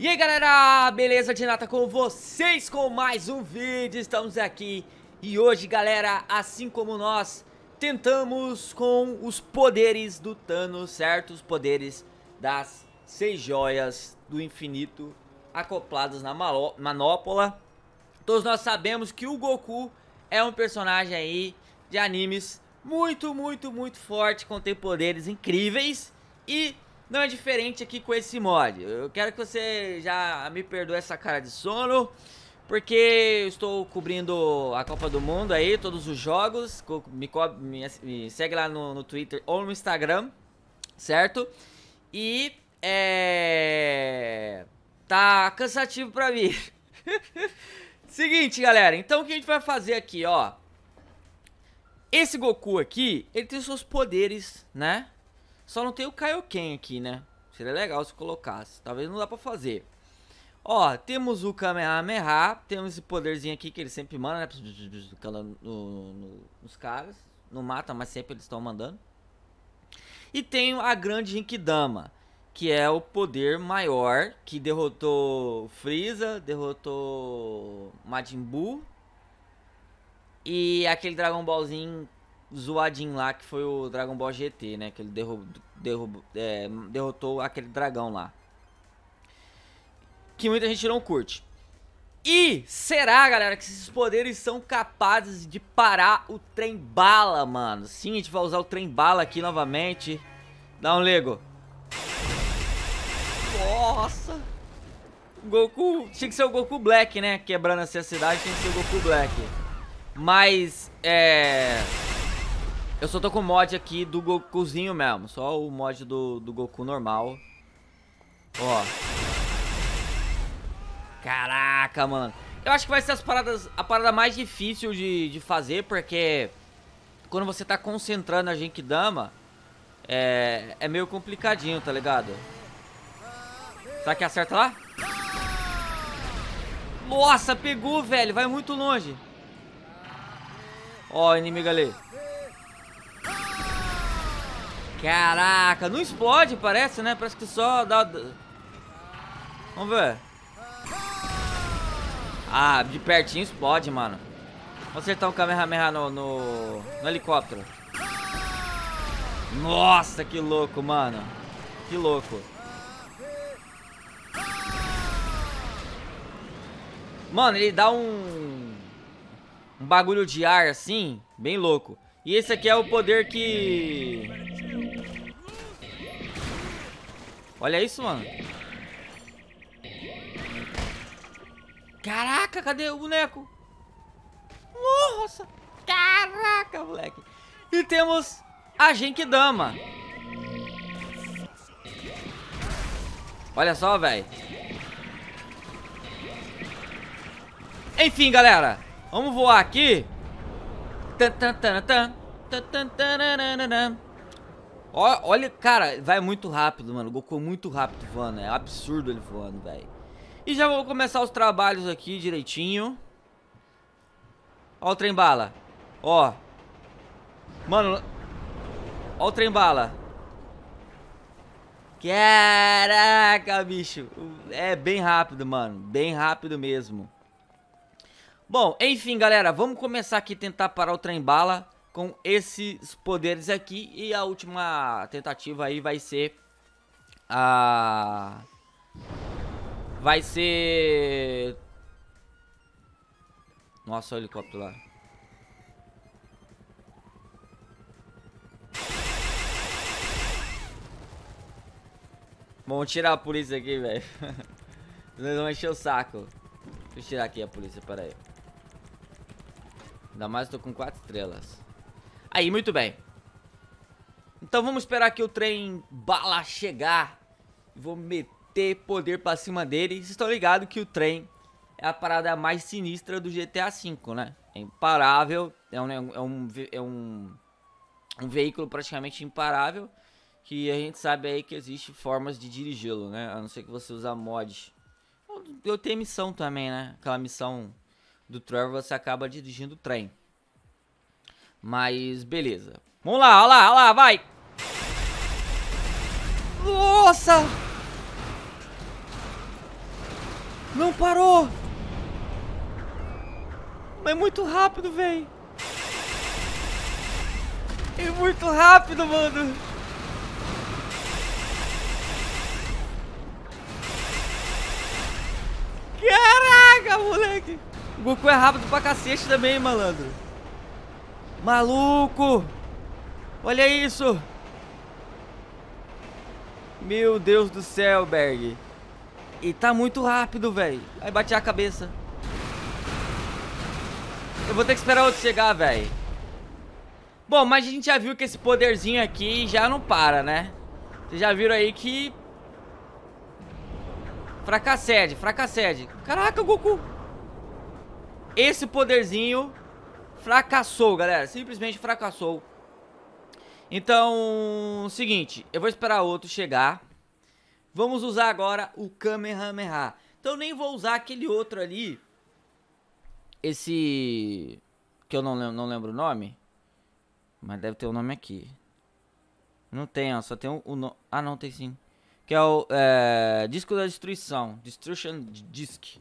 E aí galera, beleza? Tinata com vocês com mais um vídeo, estamos aqui E hoje galera, assim como nós, tentamos com os poderes do Thanos, certo? Os poderes das seis joias do infinito acopladas na manopla Todos nós sabemos que o Goku é um personagem aí de animes muito, muito, muito forte, contém poderes incríveis E não é diferente aqui com esse mod. Eu quero que você já me perdoe essa cara de sono. Porque eu estou cobrindo a Copa do Mundo aí, todos os jogos. Me, me, me segue lá no, no, Twitter ou no Instagram, certo? E é. Tá cansativo pra mim. Seguinte, galera. Então o que a gente vai fazer aqui, ó? Esse Goku aqui, ele tem seus poderes, né? Só não tem o Kaioken aqui, né? Seria legal se colocasse. Talvez não dá pra fazer. Ó, temos o Kamehameha. Temos esse poderzinho aqui que ele sempre manda, né? No, no, nos caras. Não mata, mas sempre eles estão mandando. E tem a grande Genkidama. Que é o poder maior. Que derrotou Freeza. Derrotou Majin Buu. E aquele Dragon Ballzinho zoadinho lá, que foi o Dragon Ball GT, né? Que ele derrub, derrub, é, derrotou aquele dragão lá. Que muita gente não curte. E será, galera, que esses poderes são capazes de parar o trem bala, mano? Sim, a gente vai usar o trem bala aqui novamente. Dá um Lego. Nossa! Goku, tinha que ser o Goku Black, né? Quebrando essa cidade, tinha que ser o Goku Black. Mas, é... Eu só tô com o mod aqui do Gokuzinho mesmo. Só o mod do, do Goku normal. Ó. Caraca, mano. Eu acho que vai ser as paradas, a parada mais difícil de, de fazer, porque quando você tá concentrando a Genkidama, é, é meio complicadinho, tá ligado? Será que acerta lá? Nossa, pegou, velho. Vai muito longe. Ó, inimigo ali. Caraca, não explode, parece, né? Parece que só dá... Vamos ver. Ah, de pertinho explode, mano. Vou acertar um Kamehameha no, no, no helicóptero. Nossa, que louco, mano. Que louco. Mano, ele dá um... Um bagulho de ar assim, bem louco. E esse aqui é o poder que... Olha isso, mano. Caraca, cadê o boneco? Nossa! Caraca, moleque. E temos a Genkidama. Olha só, velho. Enfim, galera. Vamos voar aqui. Tan, tan, tan, tan. Tan, tan, tan, tan, tan, tan. Olha, cara, vai muito rápido, mano. O Goku é muito rápido voando. É absurdo ele voando, velho. E já vou começar os trabalhos aqui direitinho. Ó o trem bala. Ó. Mano. Ó o trem bala. Caraca, bicho. É bem rápido, mano. Bem rápido mesmo. Bom, enfim, galera. Vamos começar aqui tentar parar o trem bala com esses poderes aqui. E a última tentativa aí vai ser a... Vai ser... Nossa, o helicóptero lá. Vamos tirar a polícia aqui, velho. Nós vamos encher o saco. Deixa eu tirar aqui a polícia, pera aí. Ainda mais eu tô com quatro estrelas. Aí, muito bem. Então vamos esperar que o trem bala chegar. Vou meter poder pra cima dele. Vocês estão ligados que o trem é a parada mais sinistra do GTA V, né? É imparável. É um, é um, é um, um veículo praticamente imparável. Que a gente sabe aí que existe formas de dirigi-lo, né? A não ser que você use mod. Eu tenho missão também, né? Aquela missão do Trevor, você acaba dirigindo o trem. Mas beleza. Vamos lá, olha lá, olha lá, vai. Nossa! Não parou! Mas é muito rápido, velho. É muito rápido, mano. Caraca, moleque. O Goku é rápido pra cacete também, malandro. Maluco. Olha isso. Meu Deus do céu, Berg. E tá muito rápido, velho. Aí bati a cabeça. Eu vou ter que esperar outro chegar, velho. Bom, mas a gente já viu que esse poderzinho aqui já não para, né? Vocês já viram aí que... Fracassede, fracassede. Caraca, Goku. Esse poderzinho fracassou, galera. Simplesmente fracassou. Então, seguinte. Eu vou esperar outro chegar. Vamos usar agora o Kamehameha. Então, nem vou usar aquele outro ali esse que eu não lembro, não lembro o nome, mas deve ter o nome aqui. Não tem, ó, só tem o, o Ah, não, tem sim. Que é o é, Disco da Destruição. Destruction Disc.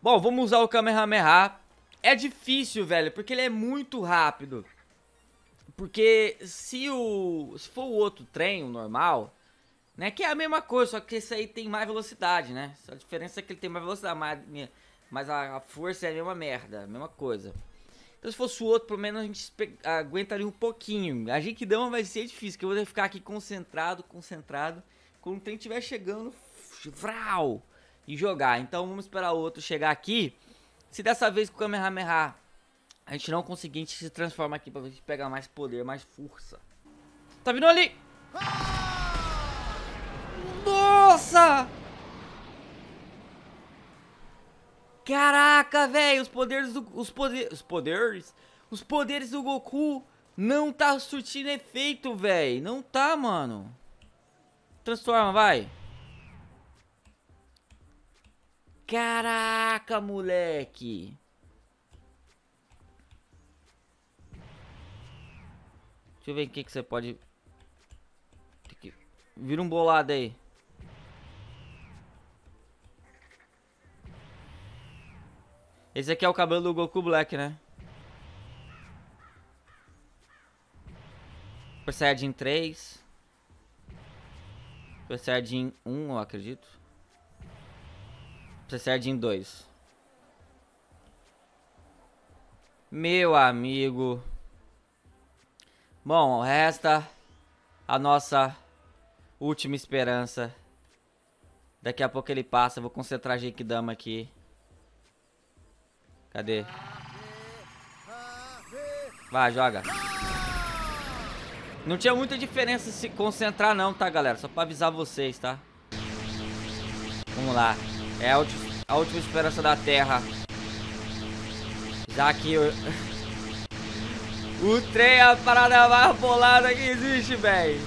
Bom, vamos usar o Kamehameha. É difícil, velho, porque ele é muito rápido. Porque se o se for o outro trem, o normal, né, que é a mesma coisa, só que esse aí tem mais velocidade, né? A diferença é que ele tem mais velocidade, mais, mas a, a, força é a mesma merda, a mesma coisa. Então se fosse o outro, pelo menos a gente aguentaria um pouquinho. A Genkidama vai ser difícil, que eu vou ficar aqui concentrado, concentrado. Quando o trem estiver chegando, vral, e jogar. Então vamos esperar o outro chegar aqui. Se dessa vez com o Kamehameha a gente não conseguir, a gente se transforma aqui pra gente pegar mais poder, mais força. Tá vindo ali! Nossa! Caraca, velho, os poderes do os poderes, os poderes, os poderes do Goku não tá surtindo efeito, velho. Não tá, mano. Transforma, vai. Caraca, moleque. Deixa eu ver o que que você pode Vira um bolado aí. Esse aqui é o cabelo do Goku Black, né? Super Saiyajin 3. Super Saiyajin 1, eu acredito. Saiyajin 2. Meu amigo. Bom, resta a nossa última esperança. Daqui a pouco ele passa. Vou concentrar Genkidama aqui. Cadê? Vai, joga. Não tinha muita diferença se concentrar não, tá, galera? Só pra avisar vocês, tá? Vamos lá. É a, a última esperança da Terra. Já que o... o trem é a parada mais bolada que existe, velho.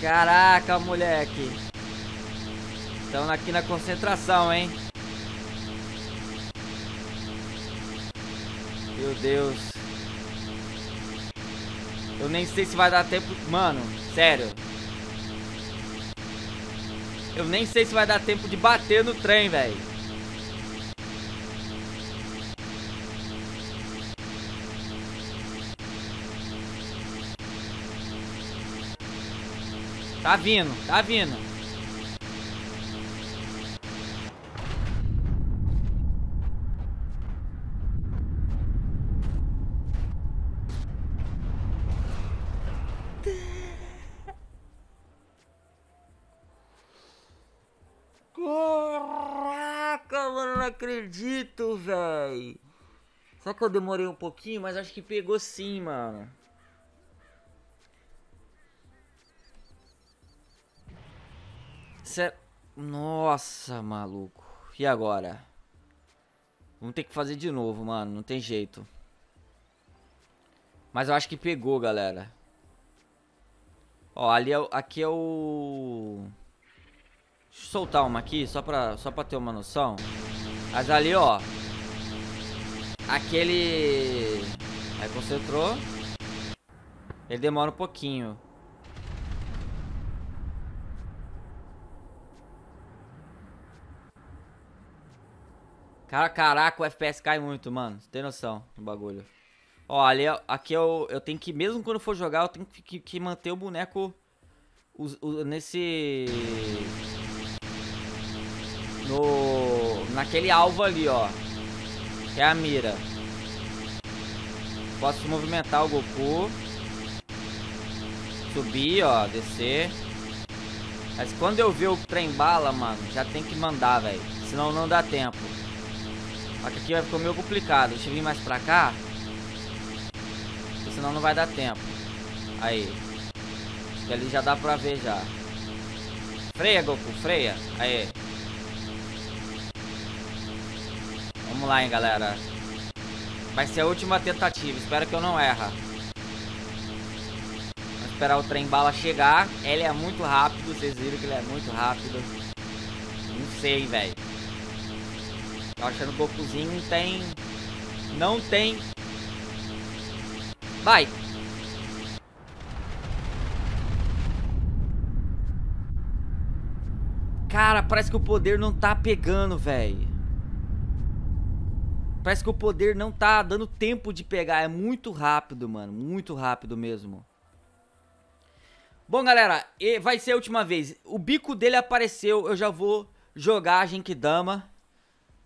Caraca, moleque. Estamos aqui na concentração, hein? Meu Deus. Eu nem sei se vai dar tempo... Mano, sério. Eu nem sei se vai dar tempo de bater no trem, velho. Tá vindo, tá vindo. Acredito, véi. Só que eu demorei um pouquinho, mas acho que pegou sim, mano. Cê... Nossa, maluco. E agora? Vamos ter que fazer de novo, mano. Não tem jeito. Mas eu acho que pegou, galera. Ó, ali é, aqui é o... Deixa eu soltar uma aqui, só pra, só pra ter uma noção. Mas ali, ó. Aquele... Aí concentrou. Ele demora um pouquinho. Cara, caraca, o FPS cai muito, mano. Você tem noção do bagulho. Ó, ali, aqui eu, eu tenho que, mesmo quando for jogar, eu tenho que, que manter o boneco o, o, nesse... No... Naquele alvo ali, ó. Que é a mira. Posso movimentar o Goku. Subir, ó, descer. Mas quando eu ver o trem bala, mano, já tem que mandar, velho. Senão não dá tempo. Só que aqui vai ficar meio complicado. Deixa eu vir mais pra cá. Senão não vai dar tempo. Aí. Que ali já dá pra ver já. Freia, Goku, freia. Aí. Vamos lá, hein, galera. Vai ser a última tentativa. Espero que eu não erra. Vamos esperar o trem bala chegar. Ele é muito rápido. Vocês viram que ele é muito rápido. Não sei, velho. Tô achando o Gokuzinho tem... Não tem... Vai! Cara, parece que o poder não tá pegando, velho. Parece que o poder não tá dando tempo de pegar. É muito rápido, mano. Muito rápido mesmo. Bom, galera, vai ser a última vez. O bico dele apareceu. Eu já vou jogar a Genkidama.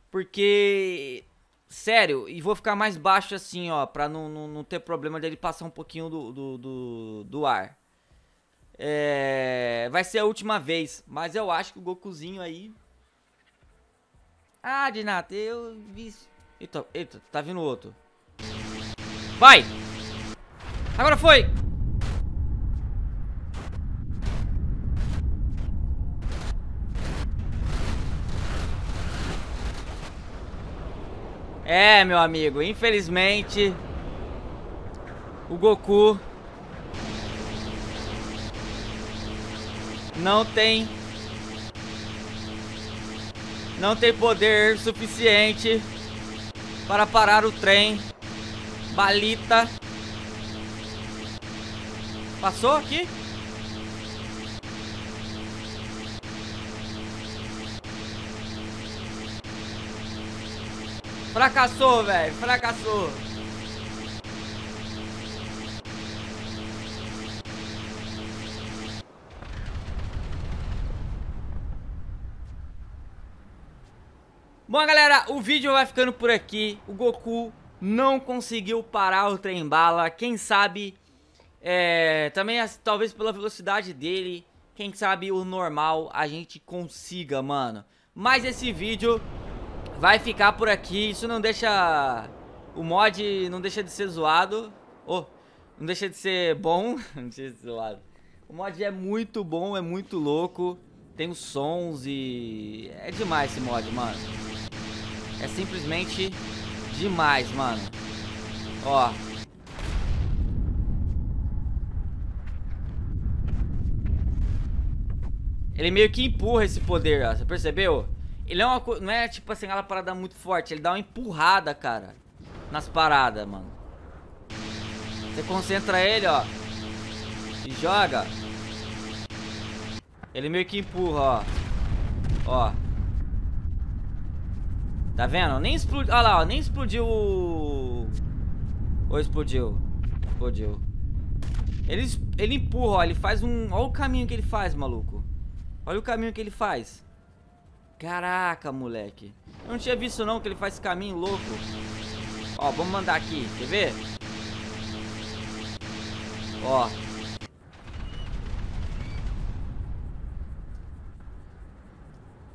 Porque... Sério, e vou ficar mais baixo assim, ó. Pra não, não, não ter problema dele passar um pouquinho do, do, do, do ar. É, vai ser a última vez. Mas eu acho que o Gokuzinho aí... Ah, Dinata, eu vi... Eita, eita, tá vindo outro. Vai! Agora foi! É, meu amigo, infelizmente o Goku não tem não tem poder suficiente para parar o trem. Balita. Passou aqui? Fracassou, velho. Fracassou. Bom, galera, o vídeo vai ficando por aqui. O Goku não conseguiu parar o trem bala. Quem sabe, é, também talvez pela velocidade dele, quem sabe o normal a gente consiga, mano. Mas esse vídeo vai ficar por aqui. Isso não deixa... O mod não deixa de ser zoado. Oh, não deixa de ser bom. não deixa de ser zoado. O mod é muito bom, é muito louco. Tem os sons e... É demais esse mod, mano. É simplesmente demais, mano. Ó. Ele meio que empurra esse poder, ó. Você percebeu? Ele é uma. Não é tipo assim, aquela parada muito forte. Ele dá uma empurrada, cara. Nas paradas, mano. Você concentra ele, ó. E joga. Ele meio que empurra, ó. Ó. Tá vendo? Nem explodiu. Olha lá, ó. Nem explodiu o... Ou explodiu? Explodiu. Ele, ele empurra, ó. Ele faz um... Olha o caminho que ele faz, maluco. Olha o caminho que ele faz. Caraca, moleque. Eu não tinha visto não que ele faz esse caminho louco. Ó, vamos mandar aqui. Quer ver? Ó.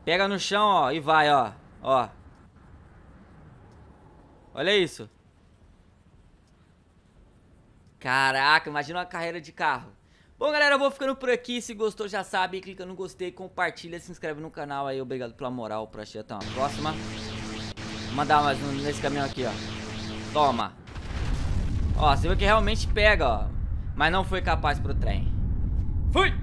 Pega no chão, ó, e vai, ó. Ó. Olha isso. Caraca, imagina uma carreira de carro. Bom, galera, eu vou ficando por aqui. Se gostou, já sabe, clica no gostei, compartilha, se inscreve no canal aí. Obrigado pela moral, pra assistir. Até uma próxima. Vou mandar mais um nesse caminhão aqui, ó. Toma. Ó, você viu que realmente pega, ó. Mas não foi capaz pro trem. Fui!